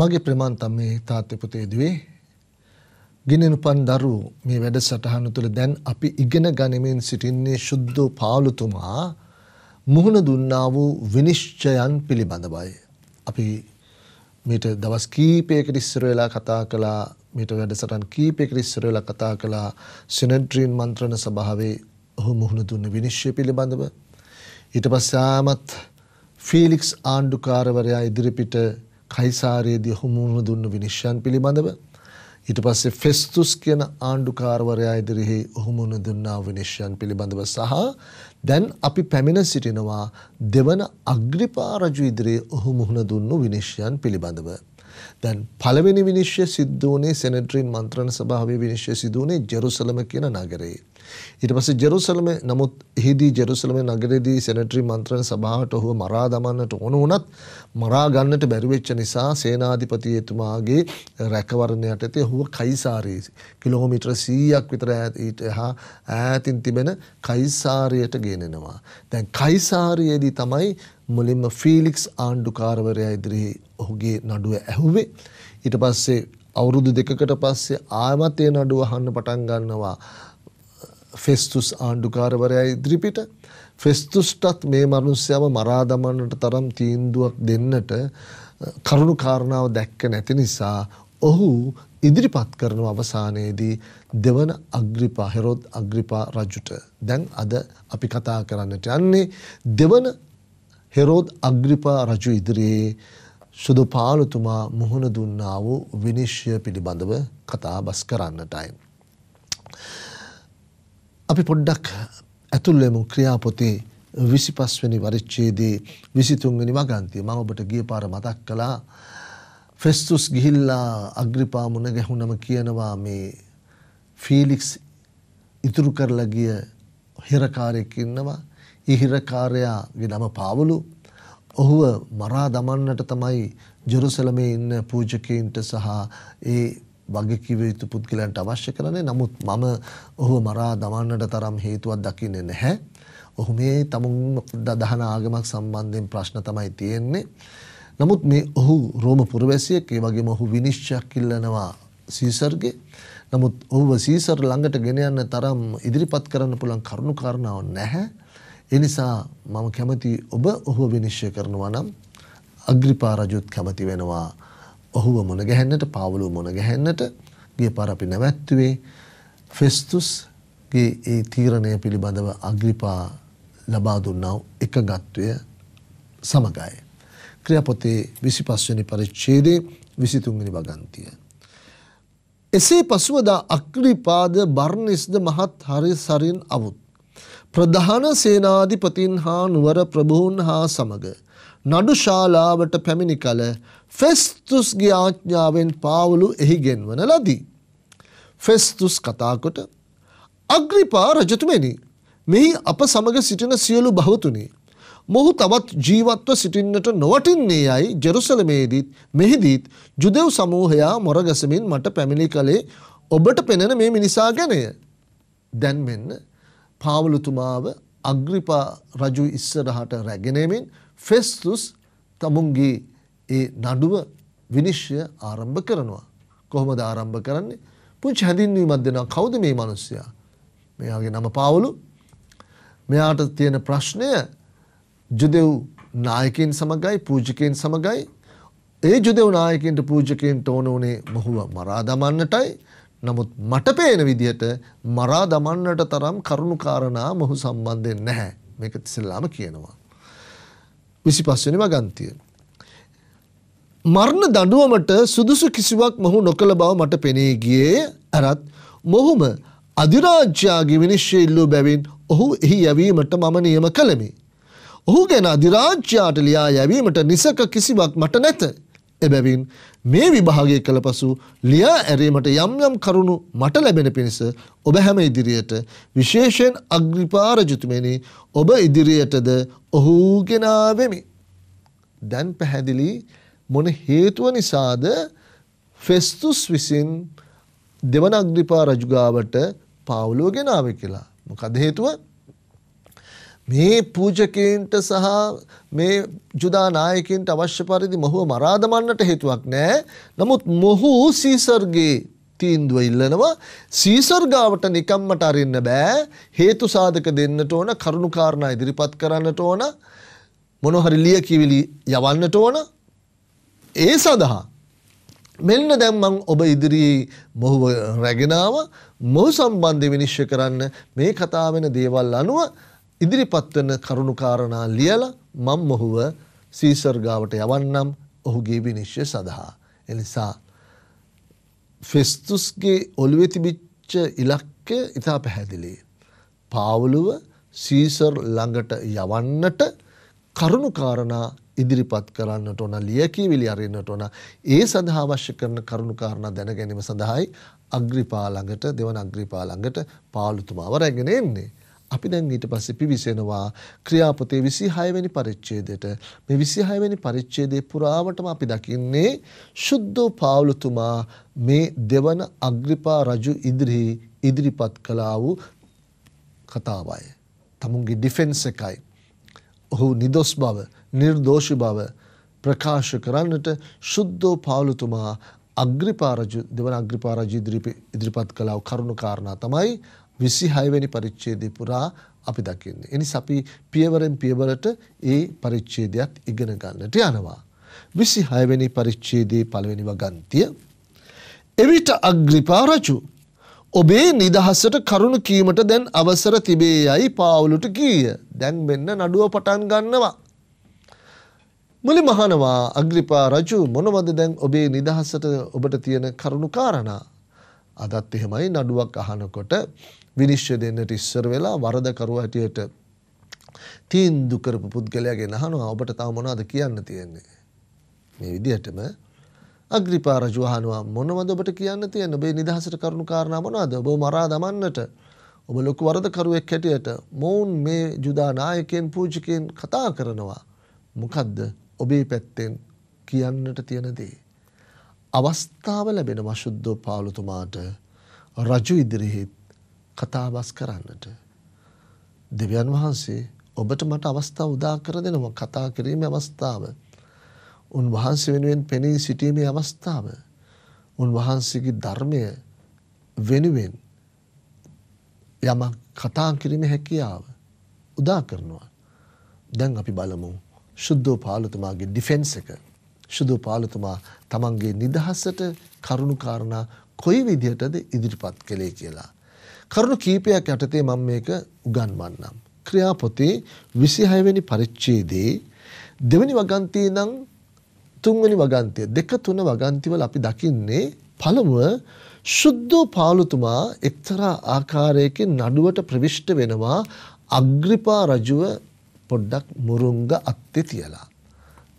මගේ ප්‍රමාන්තම් මේ තාත්‍ය පුතේ දුවේ ගෙනෙන උපන් දරු මේ වැඩ සටහන තුළ දැන් අපි ඉගෙන ගනිමින් සිටින්නේ ශුද්ධ පාලුතුමා මුහුණ දුන්නා වූ විනිශ්චයන් පිළිබඳවයි. අපි මීට දවස් කීපයකට ඉස්සර වෙලා කතා කළා මීට වැඩසටහන් කීපයකට ඉස්සර වෙලා කතා කළා සිනඩ්‍රීන් මන්ත්‍රණ සභාවේ ඔහු මුහුණ දුන්න විනිශ්චය පිළිබඳව ඊට පස්සේ ආමත් ෆීලික්ස් ආණ්ඩුකාරවරයා ඉදිරිපිට කයිසාරයේදී ඔහු මුහුණ දුන්න විනිශ්චයන් පිළිබඳව ඊට පස්සේ ෆෙස්තුස් කියන ආණ්ඩුකාරවරයා ඉදිරිහි ඔහු මුහුණ දුන්නා විනිශ්චයන් පිළිබඳව සහ දැන් අපි පැමිණ සිටිනවා දෙවන අග්‍රිපා රජු ඉදිරියේ ඔහු මුහුණ දුන්නු විනිශ්චයන් පිළිබඳව. දැන් පළවෙනි විනිශ්චය සිද්ධ වුණේ සෙනෙටරින් මන්ත්‍රණ සභාවේ විනිශ්චය සිදු වුණේ ජෙරුසලම කියන නගරයේ. ඊට පස්සේ ජෙරුසලම නමුත් එහිදී ජෙරුසලම නගරයේදී සෙනෙටරි මන්ත්‍රණ සභාවට ඔහුව මරා දමන්නට ඕන වුණත් මරා ගන්නට බැරි වෙච්ච නිසා සේනාධිපති එතුමාගේ රැකවරණ යටතේ ඔහුව කයිසාරයේ කිලෝමීටර 100ක් විතර ඊට එහා ඈතින් තිබෙන කයිසාරියට ගෙනෙනවා. දැන් කයිසාරියේදී තමයි මුලින්ම ෆීලික්ස් ආණ්ඩුකාරවරයා ඉදිරියේ ඔහුගේ නඩුව ඇහුවේ. ඊට පස්සේ අවුරුදු දෙකකට පස්සේ ආයමත් ඒ නඩුව අහන්න පටන් ගන්නවා ෆෙස්තුස් ආණ්ඩුකාරවරයා ඉදිරිපිට ෆෙස්තුස්ටත් මේ මනුස්්‍යයාව මරා දමන්නට තරම් තීන්දුවක් දෙන්නට කරුණු කාරණාව දැක්ක නැති නිසා ඔහු ඉදිරිපත් කරන අවසානයේදී දෙවන අග්‍රිපා හෙරොත් අග්‍රිපා රජුට දැන් අද අපි කතා කරන්නට යන්නේ දෙවන හෙරෝද් අග්‍රිපා රජු ඉදිරියේ සුදු පාලුතුමා මුහුණ දුන්නා වූ විනිශ්්‍ය පිළිබඳව කතා බස් කරන්නටයි. අපි පොඩ්ඩක් ඇතුල්ලෙමු ක්‍රියාපොතේ විසි පස්වනි වරිච්චේදී විසිතුන්ගනි වගන්තිය මම ඔබට ගිය පාර මතක් කළා. ෆෙස්තුස් ගිහිල්ලා අග්‍රිපා මුණ ගැහුණම කියනවා මේ ෆීලික්ස් ඉතුරු කරලා ගිය හිරකාරයෙක් ඉන්නවා. ඒ හිරකාරයාගේ නම පාවලු. ඔහුව මරා දමන්නට තමයි ජෙරුසලමේ ඉන්න පූජකයින්ට සහ ඒ වගකිව යුතු පුද්ගලයන්ට අවශ්‍ය කරන්නේ නමුත් මම ඔහු මරා දමන්නට තරම් හේතුවක් දකින්නේ නැහැ. ඔහු මේ තමුන් දහන ආගමක් සම්බන්ධයෙන් ප්‍රශ්න තමයි තියෙන්නේ. නමුත් මේ ඔහු රෝම පුරවැසියෙක් ඒ වගේම ඔහු විනිශ්චයක් ඉල්ලනවා සීසර්ගේ. නමුත් ඔහුව සීසර් ළඟට ගෙන යන්න තරම් ඉදිරිපත් කරන්න පුළුවන් කරුණු කාරණාවක් නැහැ. ඒ නිසා මම කැමති ඔබ ඔහුව විනිශ්චය කරනවා නම් අග්‍රිපා රජුත් කැමති වෙනවා ඔහුව මුණ ගැහෙන්නට පාවලුව මුණ ගැහෙන්නට ගිය පාර අපි නැවැත්තුවේ ෆෙස්තුස්ගේ ඒ තීරණය පිළිබඳව අග්‍රිපා ලබා දුන්නාව එකගත්වය සමගයි. ක්‍රියාපොතේ විසි පස්වනි පරිච්ඡේදේ විසිතුන්ගනි වගන්තිය. එසේ පසුවදා අක්‍රිපාද බර්නිස්ද මහත් හරි සරින් අවුත්. ප්‍රධාන සේනාධිපතින් හා නුවර ප්‍රභූන් හා සමග නඩු ශාලාවට පැමිණි කල ෆෙස්තුස්ගේ ආඥාවෙන් පාවුලු එහි ගෙන්වන ලදී. ෆෙස්තුස් කතාකොට අග්‍රිපා රජතුමනි මෙහි අප සමග සිටින සියලු බහතුනි. මොහු තවත් ජීවත්ව සිටින්නට නොවටින්නේ යයි ජෙරුසලමේදීත් මෙහිදීත් ජුදෙව් සමූහයා මොරගසමින් මට පැමිණි කළේ ඔබට පෙනෙන මේ මිනිසා ගැනය. දැන් මෙන්න පාවලුතුමාව අග්‍රිපා රජු ඉස්සරහට රැගෙනමින් ෆෙස්තුස් තමුන්ගේ ඒ නඩුව විනිශ්්‍ය ආරම්භ කරනවා. කොහොමද ආරම්භ කරන්නේ? පුංචි හැඳින්වීමත් දෙෙන කවුද මේ මනුස්්‍යයා මෙයාගේ නම පාවුලු. මෙයාට තියෙන ප්‍රශ්නය ජුදෙව් නායකින් සමගයි පූජකයෙන් සමගයි. ඒ ජුදෙව් නායකින්ට පූජකයෙන්ට ඕන වනේ මොහුව මරා දමන්නටයි. නමුත් මට පේන විදිහට මරා දමන්නට තරම් කරුණු කාරණා මොහු සම්බන්ධයෙන් නැහැ මේක තිසල්ලාම කියනවා. විසි පස්වනි වගන්තිය. මරණ දඩුවමට සුදුසු කිසිවක් මොහු නොකළ බව මට පෙනේ ගියේ ඇරත් මොහුම අධිරාජ්‍යයාගේ විනිශ්්‍ය ඉල්ලූ බැවින් ඔහු එහි යැවීමට මම නියම කළමි. ඔහු ගැන අධිරාජ්‍යයාට ලියා යැවීමට නිසක කිසිවක් මට නැත. එබැවින් මේ විභාගය කළ පසු ලියා ඇරීමට යම් යම් කරුණු මට ලැබෙන පිණිස ඔබ හැම ඉදිරියට විශේෂයෙන් අග්‍රිපාරජුතුමනි ඔබ ඉදිරියටද ඔහුගෙනාවෙමි. දැන් පැහැදිලි මොන හේතුව නිසාද ෆෙස්තුස් විසින් දෙවන අග්‍රිපා රජුගාවට පාවුලුව ගෙනාව කියලා. මොකද හේතුව මේ පූජකයන්ට සහ මේ ජුදා නායකින්ට අවශ්‍ය පරිදි මොහුව මරාදමන්නට හේතුවක් නෑ. නමුත් මොහු සීසර්ගේ තීන්දුව ඉල්ලනවා සීසර්ගාවට නිකම්මට අරින්න බෑ හේතු සාධක දෙන්නට ඕන කරුණුකාරණා ඉදිරිපත් කරන්නට ඕන මොනොහරි ලියකිවිලි යවන්නට ඕන ඒ සඳහා මෙන්න දැම්මං ඔබ ඉදිරියේ මොහුව රැගෙනාව මොහු සම්බන්ධය විනිශ්්‍ය කරන්න මේ කතාවෙන දේවල් අනුව ඉදිරිපත් වන කරුණුකාරණා ලියලා මම මොහුව සීසර්ගාවට යවන්නම් ඔහුගේ විනිශ්්‍ය සඳහා. එනිසා ෆෙස්තුස්ගේ ඔළුවෙ තිබිච්ච ඉලක්කය ඉතා පැහැදිලි. පාවුලුව සීසර් ළඟට යවන්නට කරුණුකාරණා ඉදිරිපත් කරන්නට ඕන ලියකීවිලි අරන්නට ඕන ඒ සඳහා අවශ්‍ය කරන කරුණුකාරණ දැනගැනීම සඳහායි අග්‍රිපාළඟට දෙවන අග්‍රිපාළඟට පාලුතුමාව රැගෙන එන්නේ. අපි දැන් ඊට පස්සේ පිවිසෙනවා ක්‍රියාපතේ 26 වෙනි පරිච්ඡේදයට මේ 26 වෙනි පරිච්ඡේදයේ පුරාවටම අපි දකින්නේ ශුද්ධ පාවුලතුමා මේ දෙවන අග්‍රිපා රජු ඉදිරි ඉදිරිපත් කළා වූ කතාවයි. තමුන්ගේ ඩිෆෙන්ස් එකයි. ඔහු නිදොස් බව, නිර්දෝෂි බව ප්‍රකාශ කරන්නට ශුද්ධෝ පාවුලතුමා අග්‍රිපා රජු දෙවන අග්‍රිපා රජු ඉදිරිපත් කළා වූ කරුණු කාරණා තමයි විසි හයවැනි පරිච්චේදය පුරා අපි දකින්නේ. එනිස අපි පියවරෙන් පියවරට ඒ පරිච්චේදයක් ඉගෙන ගන්නට යනවා. විසි හයවැනි පරිච්චේදයේ පළවෙනි වගන්තිය. එවිට අග්‍රිපා රජු. ඔබේ නිදහසට කරුණු කීමට දැන් අවසර තිබේ යයි පාවුලුට කීය. දැන් මෙන්න නඩුව පටන් ගන්නවා. මුලි මහනවා අග්‍රිපා රජු මොනවද දැන් ඔබේ නිදහසට ඔබට තියෙන කරුණු කාරණා. අදත් එහෙමයි නඩුවක් අහනකොට විනිශ්්‍ය දෙන්නට ඉස්සර වෙලා වරදකරු හැටියට තීන්දු කරපු පුද්ගලයාගේ අහනවා ඔබට තව මොනවද කියන්න තියෙන්නේ. මේ විදිහටම අග්‍රිපා රජු අහනවා මොනවද ඔබට කියන්න තියෙන ඔබේ නිදහසට කරුණු කාරණා මොනවද ඔබ මරා දමන්නට ඔබ ලොකු වරදකරුවෙක් හැටියට මොවුන් මේ ජුදා නායකයන් පූජකයන් කතා කරනවා. මොකද්ද ඔබේ පැත්තෙන් කියන්නට තියෙන දේ. අවස්ථාව ලැබෙන වශුද්ධෝ පාලුතුමාට රජු ඉදිරිහිත් කතාබස් කරන්නට. දෙවියන් වහන්සේ ඔබට මට අවස්ථාව උදා කර දෙනවා කතා කිරීමේ අවස්ථාව. උන්වහන්සේ වෙනුවෙන් පෙනී සිටීමේ අවස්ථාව. උන්වහන්සේගේ ධර්මය වෙනුවෙන් යමක් කතා කිරීමේ හැකියාව උදා කරනවා. දැන් අපි බලමු ශුද්ධෝ පාලතුමාගේ ඩිෆෙන්ස් එක. ශුද්ධෝ පාලතුමා තමන්ගේ නිදහසට කරුණු කාරණා කොයි විදිහටද ඉදිරිපත් කළේ කියලා. කරුණු කීපයක් යටතේ මම මේක උගන්වන්නම්. ක්‍රියාපොතේ 26වෙනි පරිච්ඡේදයේ දෙවෙනි වගන්තියේ නම් තුන්වෙනි වගන්තිය දෙක තුන වගන්තිවල අපි දකින්නේ පළමුව ශුද්ධෝ පාලුතුමා එක්තරා ආකාරයකින් නඩුවට ප්‍රවිෂ්ට වෙනවා අග්‍රිපා රජුව පොඩ්ඩක් මුරුංග අත්තේ තියලා.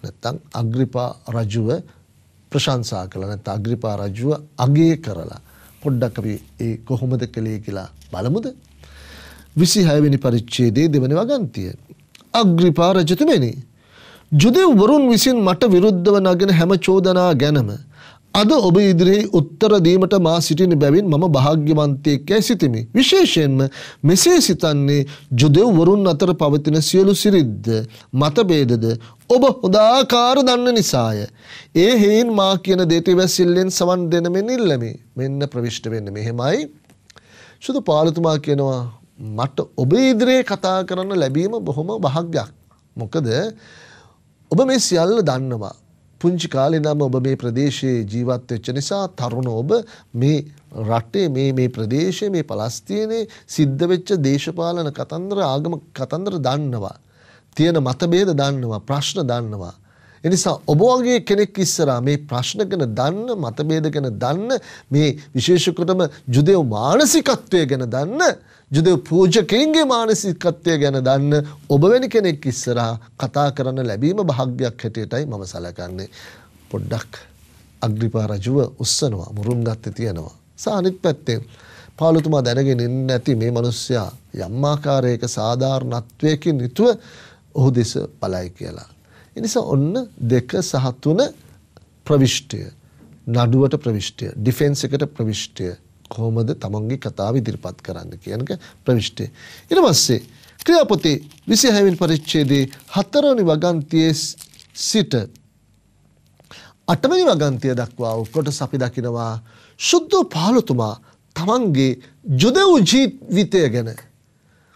නැත්තම් අග්‍රිපා රජුව ප්‍රශංසා කළා නැත්නම් අග්‍රිපා රජුව අගය කරලා පොඩ්ඩක් අපි ඒ කොහොමද කළේ කියලා බලමුද? 26 වෙනි පරිච්ඡේදයේ දෙවන වගන්තිය. අග්‍රිපා රජතුමනි ජුදෙව් වරුන් විසින් මට විරුද්ධව නගෙන හැම චෝදනා ගැනම අද ඔබ ඉදිරියේ උත්තර දීමට මා සිටින බැවින් මම භාග්‍යවන්තයෙක් යැයි සිටිමි. විශේෂයෙන්ම මෙසේ සිතන්නේ ජුදෙව් වරුන් අතර පවතින සියලු සිරිද්ද මතභේදද ඔබ හොදාකාර දන්න නිසාය. ඒ හේන් මා කියන දෙට වැසිල්ලෙන් සවන් දෙන මෙන් ඉල්ලමි. මෙන්න ප්‍රවිෂ්ට වෙන්න මෙහෙමයි. සුදු පාලතුමා කියනවා මට ඔබ ඉදිරියේ කතා කරන්න ලැබීම බොහොම භාග්‍යයක්. මොකද ඔබ මේ සියල්ල දන්නවා. පුංචි කාලේ නම් ඔබ මේ ප්‍රදේශයේ ජීවත් වෙච්ච නිසා තරුණ ඔබ මේ රටේ මේ මේ ප්‍රදේශයේ මේ පලස්තීනයේ සිද්ධ වෙච්ච දේශපාලන කතන්දර ආගම කතන්දර දන්නවා. තියෙන මතභේද දන්නවා ප්‍රශ්න දන්නවා. එනිසා ඔබ වගේ කෙනෙක් ඉස්සරහා මේ ප්‍රශ්න ගැන දන්න මතභේද ගැන දන්න මේ විශේෂකොටම ජුදෙව් මානසිකත්වය ගැන දන්න ජුදෙව් පූජකයන්ගේ මානසිකත්වය ගැන දන්න ඔබ වැනි කෙනෙක් ඉස්සරහා කතා කරන්න ලැබීම භාග්‍යයක් හැටියටයි මම සලකන්නේ. පොඩ්ඩක් අග්‍රිපා රජුව උස්සනවා මුරුම් ගත්තේ තියෙනවා. සානිත් පැත්තෙන් පාලුතුමා දැනගෙන ඉන්න ඇති මේ මිනිස්සයා යම් ආකාරයක සාධාරණත්වයකින් යුතුව ඔහු දෙස බලයි කියලා. එනිසා ඔන්න දෙක සහ තුන ප්‍රවිෂ්ටය නඩුවට ප්‍රවිෂ්ටය ඩිෆෙන්ස් එකට ප්‍රවිෂ්ටය කොහොමද තමන්ගේ කතාව ඉදිරිපත් කරන්න කියනක ප්‍රවිෂ්ටය. ඉට පස්සේ ක්‍රියාපොතේ විසි හැවින් පරිච්චේදේ හතරවනි වගන්තියේ සිට අටවැනි වගන්තිය දක්වා ඔක්කොට සපි දකිනවා ශුද්ධ පාලතුමා තමන්ගේ ජුදෙව් ජීවිතය ගැන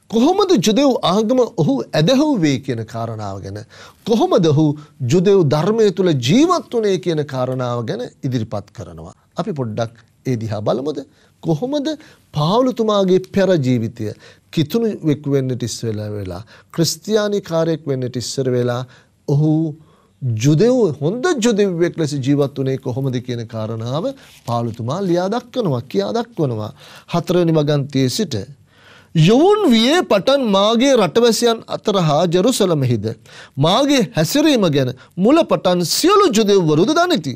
කොහොමද ජුදෙව් ආගම ඔහු ඇදහුවේ කියන කාරණාව ගැන කොහොමද ඔහු ජුදෙව් ධර්මය තුළ ජීවත් වනේ කියන කාරණාව ගැන ඉදිරිපත් කරනවා. අපි පොඩ්ඩක් ඒ දිහා බලමුද? කොහොමද පාවුලුතුමාගේ පෙර ජීවිතය කිතුුණු වෙක් වෙන්නට ඉස්වෙලා වෙලා ක්‍රස්තියානි කාරයෙක් වෙන්නට ඉස්සර වෙලා ඔහු ජුදෙව් හොඳ ජුදෙව්වෙක් ලෙස ජීවත් වනේ කොහොමද කියන කාරණාව පාලුතුමා ලියා දක්වනවා කියා දක්වනවා. හතරවනි වගන්තියේ සිට යොවුන් වියේ පටන් මාගේ රටවැසියන් අතර හා ජෙරුසලමහිද? මාගේ හැසිරීම ගැන මුල පටන් සියලු ජුදෙව්වරුද දනිති.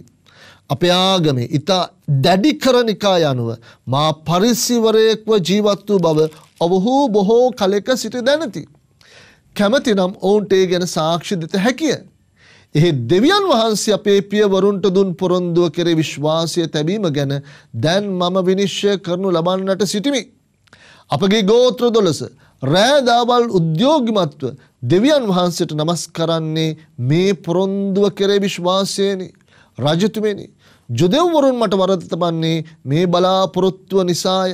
අපේ ආගමේ ඉතා දැඩිකරනිකා යනුව මා පරිසිවරයෙක්ව ජීවත් වූ බව ඔවුහු බොහෝ කලෙක සිට දැනති. කැමතිනම් ඔවුන්ට ඒ ගැන සාක්ෂිදිත හැකිය. එහි දෙවියන් වහන්සේ අපේ පියවරුන්ට දුන් පොරොන්දුව කෙරේ විශ්වාසය තැබීම ගැන දැන් මම විනිශ්්‍ය කරනු ලබන්නට සිටිමි. අපගේ ගෝත්‍ර දොලස රෑදාවල් උද්‍යෝගිමත්ව දෙවියන් වහන්සේට නමස් කරන්නේ මේ පොරොන්දුව කෙරේ විශ්වාසයනි රජතුමනි ජුදෙව්වරුන් මට වරද තබන්නේ මේ බලාපොරොත්තුව නිසාය.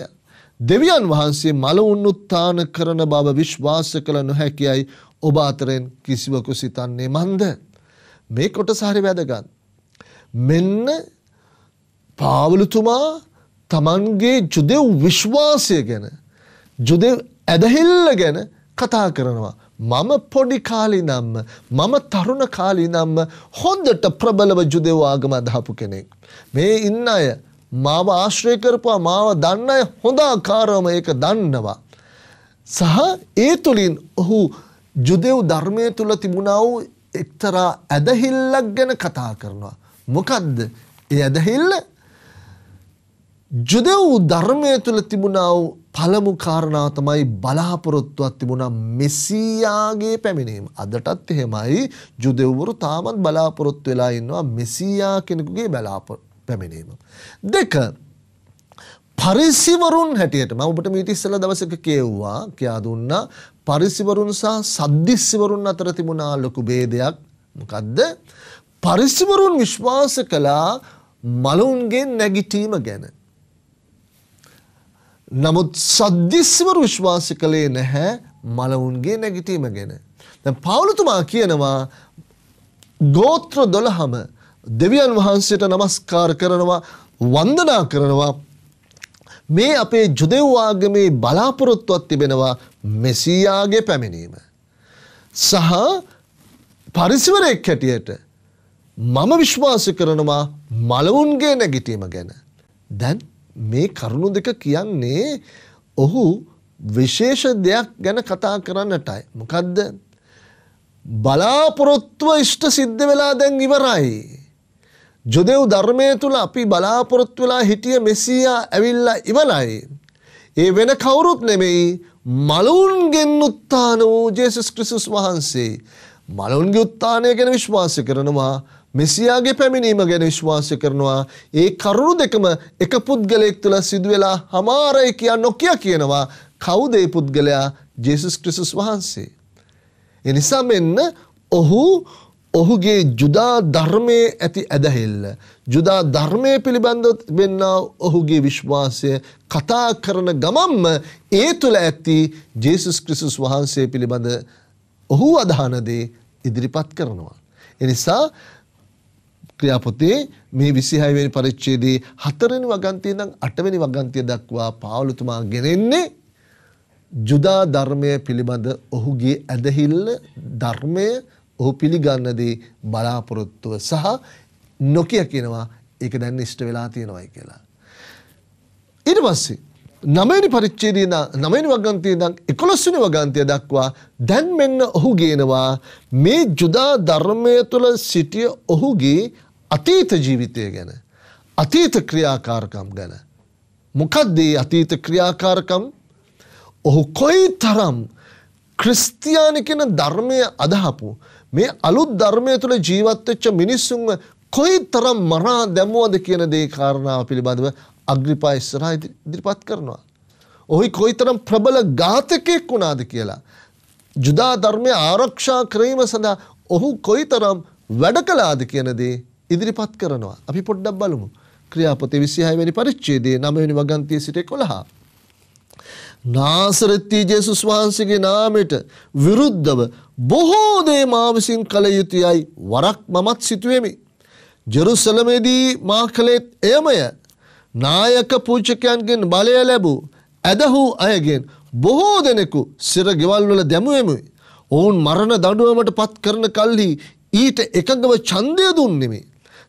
දෙවියන් වහන්සේ මල උන්නුත්ථාන කරන බව විශ්වාස කළ නොහැකියයි ඔබ අතරෙන් කිසිවකු සිතන්නේ මන්ද. මේ කොට සහරි වැදගත්. මෙන්න පාවලුතුමා තමන්ගේ ජුදෙව් විශ්වාසය ගැන ජුදෙව් ඇදහිල්ල ගැන කතා කරනවා. මම පොඩි කාලි නම්ම මම තරුණ කාලි නම්ම හොඳට ප්‍රබලව ජුදෙව් ආගම අදහපු කෙනෙක්. මේ ඉන්න අය මාව ආශ්‍රය කරපුවා මාව දන්න අය හොඳ ආකාරවම ඒක දන්නවා. සහ ඒ තුළින් ඔහු ජුදෙව් ධර්මය තුළ තිබුණා වූ එක්තරා ඇදහිල්ලක් ගැන කතා කරනවා. මොකදද ඒ ඇදහිල්ල ජුදෙව් ධර්මය තුළ තිබුණා වූ පළමු කාරණාව තමයි බලාපොරොත්තුවක් තිබුණා මෙසීයාගේ පැමිණීම. අදටත් එහෙමයි. ජුදෙව්වරු තාමත් බලාපොරොත්තු වෙලා ඉන්නවා මෙසීයා කෙනෙකුගේ බලාපොරොත්තු පැමිණීම. දෙක පරිසිවරුන් හැටියට මම ඔබට මීට ඉස්සෙල්ලා දවසක කියවුවා කියා දුන්නා. පරිසිවරුන් සහ සද්දිස්සිවරුන් අතර තිබුණා ලොකු ભેදයක් මොකද්ද? පරිසිවරුන් විශ්වාස කළා මලුන්ගේ නැගිටීම ගැන. නමුත් සද්දිස්සිවරු විශ්වාස කළේ නැහැ මලවුන්ගේ නැගිටීම ගැන දැන් පවුලතුමා කියනවා ගෝත්‍ර 12ම දෙවියන් වහන්සේට নমස්කාර කරනවා වන්දනා කරනවා මේ අපේ ජුදෙව් ආගමේ බලාපොරොත්තුවක් තිබෙනවා මෙසියාගේ පැමිණීම. සහ පරිසිවරයෙක් හැටියට මම විශ්වාස කරනවා මලවුන්ගේ නැගිටීම ගැන. දැන් මේ කරුණු දෙක කියන්නේ ඔහු විශේෂ දෙයක් ගැන කතා කරන්නටයි. මොකදද බලාපොරොත්තුව ඉෂ්ට සිද්ධ වෙලා දැන් ඉවරයි. ජොදෙව් ධර්මය තුළ අපි බලාපොරොත්තු වෙලා හිටිය මෙසියා ඇවිල්ලා ඉවලයි. ඒ වෙන කවුරුත් නෙමෙයි මලුන්ගෙන් උත්තාන වූ ජේසුස් ක්‍රිස්තුස් වහන්සේ. මලුන්ගේ උත්තානය ගැන විශ්වාස කරනවා මෙසියාගේ පැමිණීම ගැන විශ්වාස කරනවා ඒ කරුණු දෙකම එක පුද්ගලයෙක් තුළ සිදුවෙලා හමාරය කියා නොකිය කියනවා කවුදේ පුද්ගලයා ජේසුස් ක්‍රිසුස් වහන්සේ. එනිසා මෙන්න ඔහු ඔහුගේ ජුදා ධර්මයේ ඇති ඇදහෙල්ල. ජුදා ධර්මය පිළිබඳ වෙන්න ඔහුගේ විශ්වාසය කතා කරන ගමම්ම ඒ තුළ ඇත්ති ජේසුස් ක්‍රිසුස් වහන්සේ පිළිබඳ ඔහු අදහනදේ ඉදිරිපත් කරනවා. එනිසා ක්‍රියාපොතේ මේ විසිහයවෙනි පරිච්චේදී හතරනි වගන්තිය දම් අටවැනි වගන්තිය දක්වා පාවලුතුමා ගෙනෙන්නේ ජුදා ධර්මය පිළිබඳ ඔහුගේ ඇදහිල්ල ධර්මය ඔහු පිළිගන්නදී බලාපොරොත්තුව සහ නොකිය කියනවා ඒක දැන් ඉෂ්ට වෙලා තියෙනවයි කියලා. ඊට පස්සේ නමනි පරිච්චේදී නමනි වගන්තිය දක් එකොළොස්වනි වගන්තය දක්වා දැන් මෙන්න ඔහු ගේනවා මේ ජුදා ධර්මය තුළ සිටිය ඔහුගේ අතීත ජීවිතය ගැන අතීත ක්‍රියාකාරකම් ගැන මොකක්දේ අතීත ක්‍රියාකාරකම් ඔහු කොයි තරම් ක්‍රිස්තියානි කෙන ධර්මය අදහපු මේ අලුත් ධර්මය තුළ ජීවත්වෙච්ච මිනිස්සුන්ව කොයි තරම් මරා දැමුවද කියන දේ කාරණාව පිළිබඳව අග්‍රිපා ඉස්සරහා ඉදිරිපත් කරනවා. ඔහි කොයිතරම් ප්‍රබල ඝාතකයෙක් වුණාද කියලා. ජුදා ධර්මය ආරක්ෂා කිරීම සඳහා ඔහු කොයිතරම් වැඩ කළාද කියන දේ ඉදිරිපත් කරනවා. අපි පොඩ්ඩක් බලමු. ක්‍රියාපොතේ 26 වෙනි පරිච්ඡේදයේ 9 වෙනි වගන්තිය සිට 11. නාසරෙත්ති ජේසුස් වහන්සේගේ නාමයට විරුද්ධව බොහෝ දේ මා විසින් කළ යුතුයයි වරක් මමත් සිතුවෙමි. ජෙරුසලමේදී මා කළේත් එයමය. නායක පූජකයන්ගෙන් බලය ලැබූ ඇදහූ අයගෙන් බොහෝ දෙනෙකු සිර ගෙවල් වල දැමුවෙමි. ඔවුන් මරණ දඬුවමට පත් කරන කල්හි ඊට එකඟව ඡන්දය දුන්නෙමි.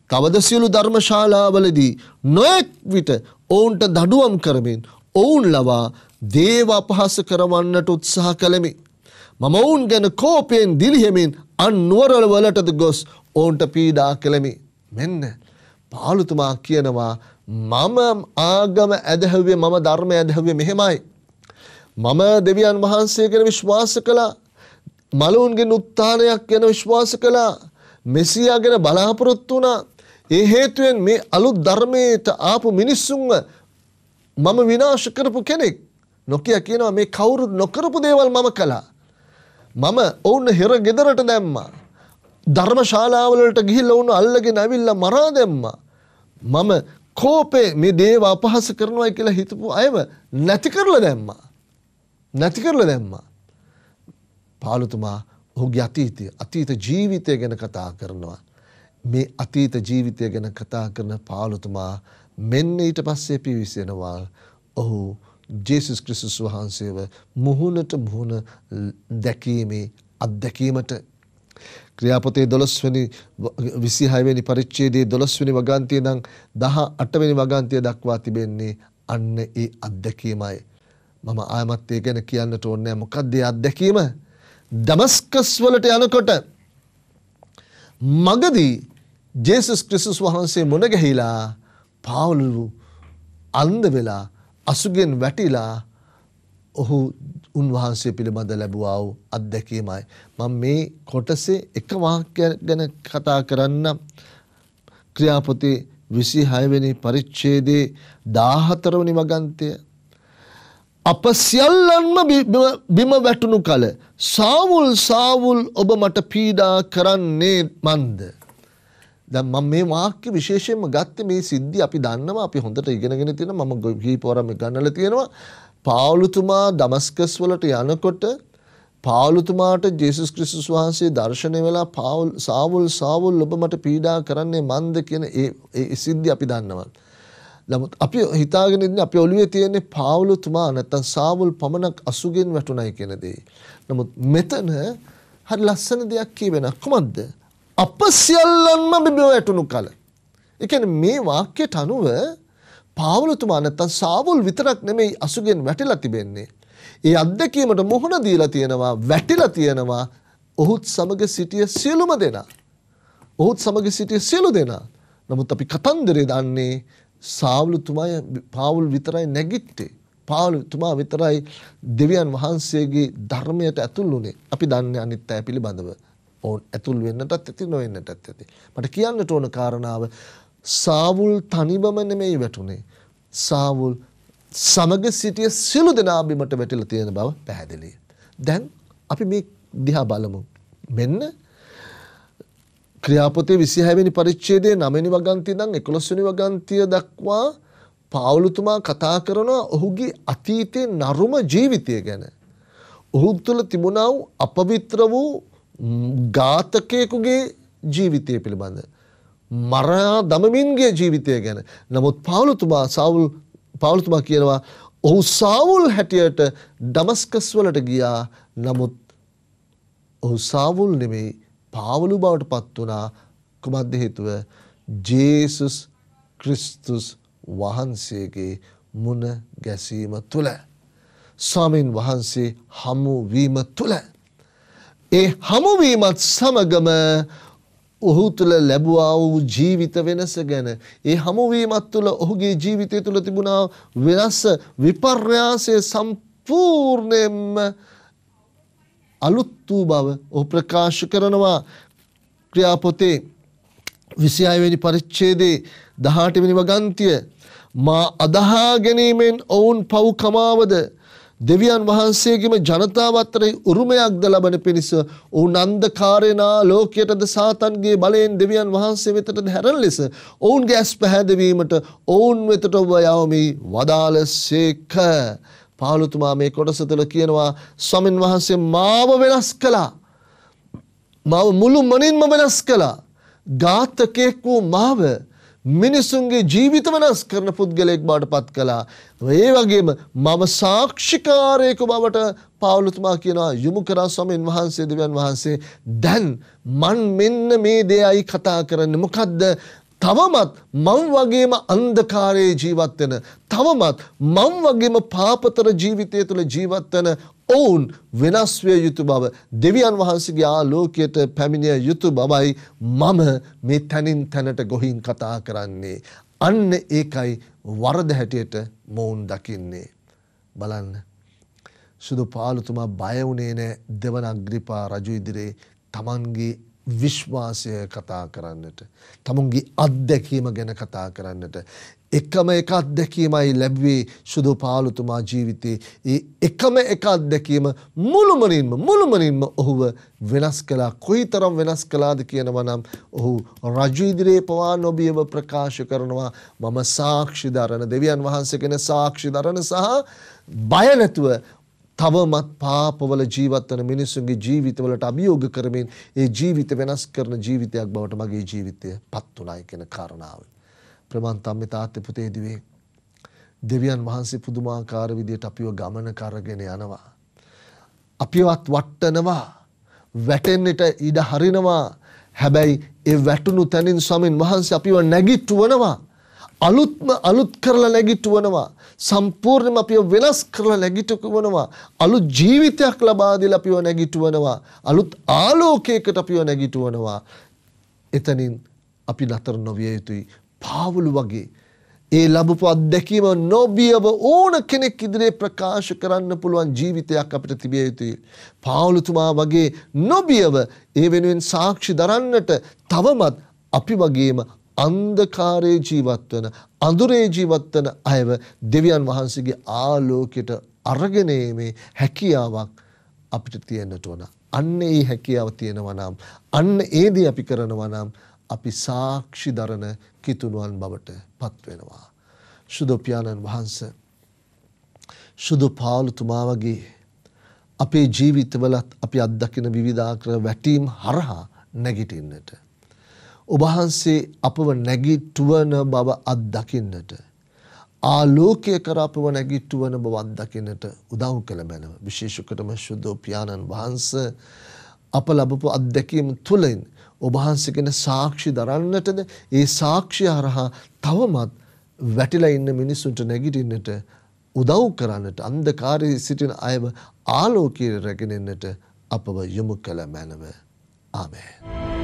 තවද සියලු ධර්මශාලාවලදී නොයෙක් විට ඔවුන්ට දඩුවම් කරමින් ඔවුන් ලවා දේව අපහස කරවන්නට උත්සාහ කළෙමි. මම ඔවුන් ගැන කෝපයෙන් දිලිහෙමින් අන් නුවරල වලටද ගොස් ඔවුන්ට පීඩා කළෙමි. මෙන්න පාලුතුමා කියනවා මම ආගම ඇදහැවේ මම ධර්මය ඇදහැවේ මෙහෙමයි. මම දෙවියන් වහන්සේ ගැන විශ්වාස කළා. මලවුන්ගෙන් උත්ථානයක් ගැන විශ්වාස කළා. මෙසියා ගැන බලාපොරොත්තු වුණා. ඒ හේතුවෙන් මේ අලුත් ධර්මයට ආපු මිනිස්සුන්ව මම විනාශ කරපු කෙනෙක්. නොකිය කියනවා මේ කවුරුත් නොකරපු දේවල් මම කළා. මම ඔවුන් හෙර ගෙදරට දැම්මා. ධර්මශාලාවලට ගිහිල්ලා ඔවුන් අල්ලගෙන ඇවිල්ලා මරා දැම්මා. මම කෝපේ මේ දේව අපහස කරනවා කියලා හිතපු අයව නැති කරලා දැම්මා. නැති කරලා දැම්මා. පාලුතුමා ඔහුගේ අතීතය අතීත ජීවිතය ගැන කතා කරනවා. මේ අතීත ජීවිතය ගැන කතා කරන පාලුතුමා මෙන්න ඊට පස්සේ පිවිසෙනවා. ඔහු ජේසුස් ක්‍රිස්තුස් වහන්සේව මුහුණට මුහුණ දැකීමේ අත්දැකීමට ක්‍රියාපොතේ දොළොස්වැනි විසිහයවැනි පරිච්චේදේ දොළොස්වනි වගන්තිය නම් දහ අටවැනි වගන්තිය දක්වා තිබෙන්නේ අන්න ඒ අත්දැකීමයි. මම ආයමත් ඒ ගැන කියන්නට ඕන්නෑ මොකක්දේ අත්දැකීම? දමස්කස් වලට යනකොට මගදී ජේසුස් ක්‍රිස්තුස් වහන්සේ මුණගැහිලා පාවලු අන්ද වෙලා අසුගෙන් වැටිලා ඔහු උන්වහන්සේ පිළිබඳ ලැබුවා වූ අත්දැකීමයි. මම මේ කොටසේ එක වාක්‍ය ගැන කතා කරන්න ක්‍රියාපොතේ විසි හයවෙනි පරිච්ඡේදේ දාහතරවනි වගන්තය. අප සියල්ලන්ම බිම වැටුණු කල සාවුල් සාවුල් ඔබ මට පීඩා කරන්නේ මන්ද. දැන් මම මේ වාක්‍ය විශේෂයෙන්ම ගත්තේ මේ සිද්ධි අපි දන්නවා අපි හොඳට ඉගෙනගෙන තියෙන මම කීපවරම ගන්නලා තියෙනවා පාවුලුතුමා දමස්කස් වලට යනකොට පාවුලුතුමාට ජේසුස් ක්‍රිස්තුස් වහන්සේ දර්ශනය වෙලා පාවුල් සාවුල් සාවුල් ඔබ මට පීඩා කරන්නේ මන්ද කියන ඒ ඒ සිද්ධි අපි දන්නවා. නමුත් අපි හිතාගෙන ඉන්නේ අපේ ඔළුවේ තියෙන්නේ පාවුලුතුමා නැත්තම් සාවුල් පමණක් අසුගෙන් වැටුණයි කියන දේ. නමුත් මෙතන හරි ලස්සන දෙයක් කියවෙන කොහොමද? අප සියල්ලන්ම බිම වැටුණු කල. ඒ කියන්නේ මේ වාක්‍යයට අනුව පාවලතුමා නැත්තම් සාවුල් විතරක් නෙමෙයි අසුගෙන් වැටිලා තිබෙන්නේ. ඒ අත්දැකීමට මුහුණ දීලා තියෙනවා වැටිලා තියෙනවා ඔහුත් සමග සිටිය සියලුම දෙනා. ඔහුත් සමග සිටිය සියලු දෙනා. නමුත් අපි කතන්දරේ දන්නේ සාවුලතුමාය පාවුල් විතරයි නැගිට්ටේ. පාවුලතුමා විතරයි දෙවියන් වහන්සේගේ ධර්මයට ඇතුල් වුණේ. අපි දන්නේ අනිත් අය පිළිබඳව. ඔවුන් ඇතුල් වෙන්නටත් ඇති නොවෙන්නටත් ඇති. මට කියන්නට ඕන කාරණාව සාවුල් තනිවම නෙමෙයි වැටුනේ. සාවුල් සමග සිටිය සියලු දෙනා බිමට වැටිලා තියෙන බව පැහැදිලියි. දැන් අපි මේ දිහා බලමු. මෙන්න ක්‍රියාපොතේ 26 වෙනි පරිච්ඡේදයේ 9 වෙනි වගන්තිය ඉඳන් 11 වෙනි වගන්තිය දක්වා පාවුලුතුමා කතා කරන ඔහුගේ අතීතයේ නරුම ජීවිතය ගැන. ඔහු තුළ තිබුණා වූ අපවිත්‍ර වූ ඝාතකයෙකුගේ ජීවිතය පිළිබඳ. මරා දමමින්ගේ ජීවිතය ගැන. නමුත් පාවුලතුමා සවුල් පාවුලතුමා කියනවා ඔහු සාවුල් හැටියට ඩමස්කස් වලට ගියා නමුත් ඔහු සාවුල් නෙමෙයි පාවුලු බවට පත් වුණා. කුමක්ද හේතුව? ජේසුස් ක්‍රිස්තුස් වහන්සේගේ මුණ ගැසීම තුළ. ස්වාමීන් වහන්සේ හමුවීම තුළ. ඒ හමුවීමත් සමගම ඔහු තුළ ලැබුවා වූ ජීවිත වෙනස ගැන ඒ හමුවීමත් තුළ ඔහුගේ ජීවිතය තුළ තිබුණා වෙනස් විපර්යාසය සම්පූර්ණයෙන්ම අලුත් වූ බව ඔහු ප්‍රකාශ කරනවා. ක්‍රියාපොතේ විසියායවැනි පරිච්ඡේදේ දහටවෙනි වගන්තිය මා අදහා ගැනීමෙන් ඔවුන් පව් කමාවද? දෙවියන් වහන්සේගේම ජනතාව අතරේ උරුමයක්ද ලබන පිණිස ඔවුන් අන්ධකාරේනා ලෝකයටද සාතන්ගේ බලයෙන් දෙවියන් වහන්සේ වෙතට හැරෙන ලෙස ඔවුන්ගේ ඇස් පැහැදවීමට ඔවුන් වෙතට ඔබ යවමි වදාළසේක පාලුතුමා මේ කොටස තුළ කියනවා ස්වාමින් වහන්සේ මාව වෙනස් කළා. මාව මුළු මනින්ම වෙනස් කළා. ඝාතකයෙක් වූ මාව මිනිසුන්ගේ ජීවිත වෙනස් කරන පුද්ගලයෙක් බවට පත් කළා. ඒ වගේම මම සාක්ෂිකාරයකු බවට පවුලුතුමා කියනවා යොමු කරා ස්වාමීන් වහන්සේ දෙවියන් වහන්සේ. දැන් මන් මෙන්න මේ දෙයයි කතා කරන්නේ. මොකද්ද? තවමත් මං වගේම අන්ධකාරයේ ජීවත්වෙන තවමත් මං වගේම පාපතර ජීවිතය තුළ ජීවත්වන ඔවුන් වෙනස්විය යුතු බව දෙවියන් වහන්සේගේ ආලෝකයට පැමිණිය යුතු බවයි මම මේ තැනින් තැනට ගොහින් කතා කරන්නේ. අන්න ඒකයි වරද හැටියට මොවුන් දකින්නේ. බලන්න. සුදු පාලුතුමා බයවුනේ නෑ දෙවන අග්‍රිපා රජු ඉදිරේ තමන්ගේ විශ්වාසය කතා කරන්නට. තමුන්ගේ අත්දැකීම ගැන කතා කරන්නට. එකම එක අත්දැකීමයි ලැබවේ සුදු පාලුතුමා ජීවිතයේ ඒ එකම එක අත්දැකීම මුළුමනින්ම මුළුමනින්ම ඔහුව වෙනස් කලා කොයි තරම් වෙනස් කලාද කියනව නම් ඔහු රජීදිරේ පවා නොබියව ප්‍රකාශ කරනවා මම සාක්ෂි දරණ දෙවියන් වහන්සගෙන සාක්ෂි දරණ සහ බයනැතුව තවමත් පාපවල ජීවත්වන මිනිස්සුන්ගේ ජීවිතවලට අභියෝග කරමින් ඒ ජීවිත වෙනස් කරන ජීවිතයක් බවට මගේ ජීවිතය පත් වනායි කෙන කාරණාව. ප්‍රමන්තම්ම තාත්‍ය පුතේදිවේ. දෙවියන් වහන්සේ පුදුමාකාර විදියට අපිව ගමන කරගෙන යනවා. අපිවත් වට්ටනවා වැටෙන්න්නට ඉඩ හරිනවා හැබැයි ඒ වැටුණු තැනින් සමින් වහන්සේ අපිව නැගිට්ටුවනවා. අලුත්ම අලුත් කරලා නැගිට්ටුවනවා. සම්පූර්ණයම අපිව වෙනස් කරලා නැගිටුවනවා. අලුත් ජීවිතයක් ලබාදිල අපිව නැගිටුවනවා. අලුත් ආලෝකයකට අපිව නැගිටුවනවා. එතනින් අපි නතර නොවිය යුතුයි. පාවුලු වගේ. ඒ ලබපු අත්දැකීම නොබියව ඕන කෙනෙක් ඉදිරියේ ප්‍රකාශ කරන්න පුළුවන් ජීවිතයක් අපිට තිබිය යුතුයි. පාවුලුතුමා වගේ නොබියව ඒ වෙනුවෙන් සාක්ෂි දරන්නට තවමත් අපි වගේම අන්දකාරයේ ජීවත්වන අඳුරේ ජීවත්වන අයව දෙවියන් වහන්සේගේ ආලෝකයට අරගෙනීමේ හැකියාවක් අපිට තියෙන්න්නට වන. අන්න ඒ හැකියාව තියෙනවනම් අන්න ඒදී අපි කරනවනම් අපි සාක්ෂි දරන කිතුනුවන් බවට පත්වෙනවා. ශුදෝපියාණන් වහන්ස. ශුදු පාලුතුමා වගේ අපේ ජීවිතවලත් අපි අත්දකින විවිධාකර වැටීම් හරහා නැගිටින්නට. ඔබහන්සේ අපව නැගිට්ටුවන බව අත්දකින්නට. ආලෝකය කර අපව නැගිට්ටුවන බව අත්දකින්නට උදව් කළ මැනව විශේෂකටම ශුද්ධෝපියාණන් වහන්ස අප ලබපු අත්දැකීම තුළින් ඔබහන්සගෙන සාක්ෂි දරන්නටද ඒ සාක්ෂි හරහා තවමත් වැටිලා ඉන්න මිනිස්සුන්ට නැගිටින්නට උදව් කරන්නට අන්දකාරී සිටින අයව ආලෝකයේ රැගෙනෙන්නට අපව යොමු කළ මැනව ආමේ.